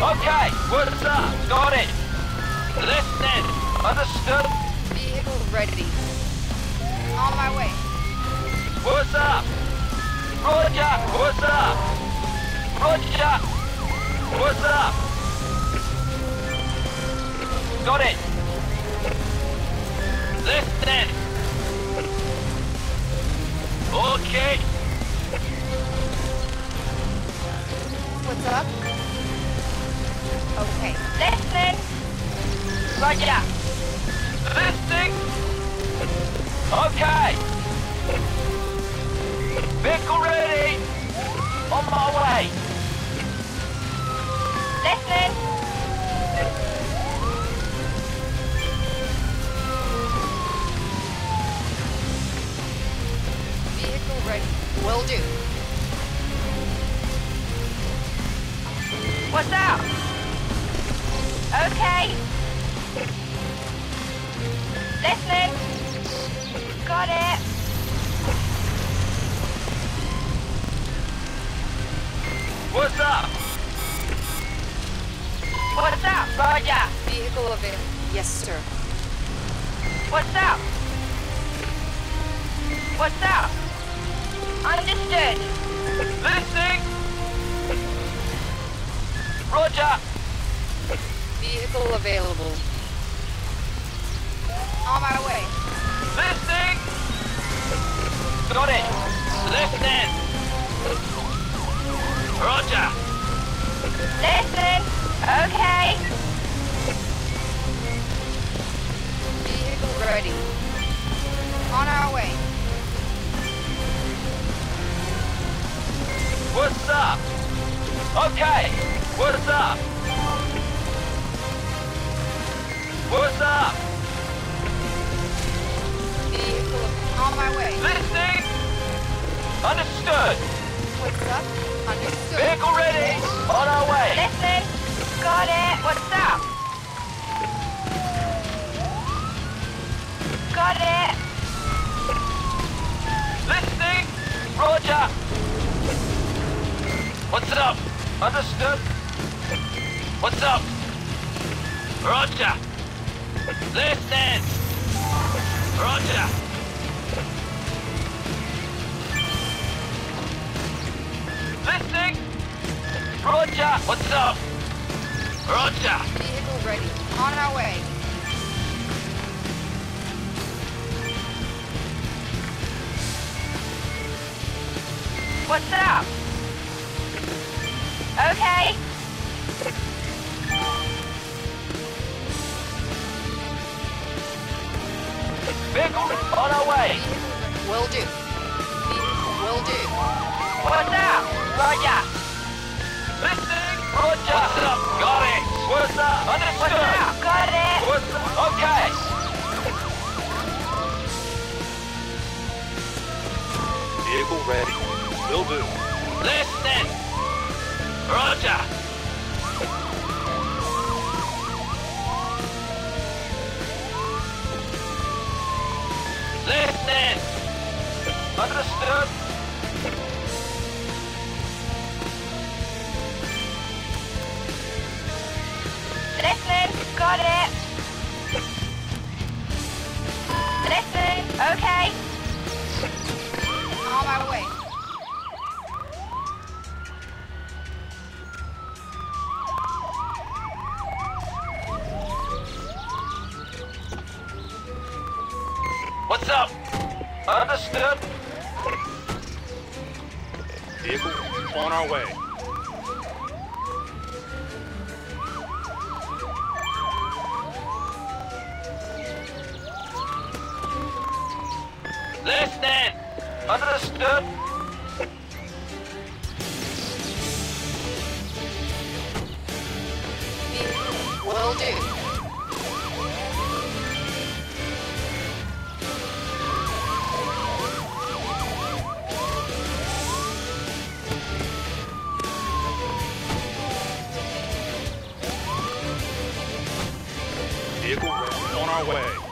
Okay, what's up? Got it. Listen. Understood. Vehicle ready. On my way. What's up? Roger. What's up? Roger. What's up? Got it. Listen. Okay. Okay. Listening. Roger. Listening. Okay. Vehicle ready. On my way. Listening. Vehicle ready. Will do. What's up? Okay. Listening. Got it. What's up? What's up? Roger. Vehicle available. Yes, sir. What's up? What's up? Understood. Listening. Roger. Vehicle available. On my way. Listening. Got it. Listening. Roger. Listen. Okay. Vehicle ready. On our way. What's up? Okay. What's up? On my way. Listening. Understood. What's up? Understood. Vehicle ready. On our way. Listen. Got it. What's up? Got it. Listening. Roger. What's up? Understood. What's up? Roger. Listen. Roger. Listening. Roger. What's up? Roger. Vehicle ready. On our way. What's up? Okay. Vehicle on our way. Will do. Will do. Roger. Roger. Got it. Understood. Got it. Okay. Vehicle ready. Listen. Roger. Listen. Understood. Listen. Got it. Listen. Okay. On my way. What's up? Understood. Vehicle on our way. Listen. Understood. Will do. Vehicle on our way.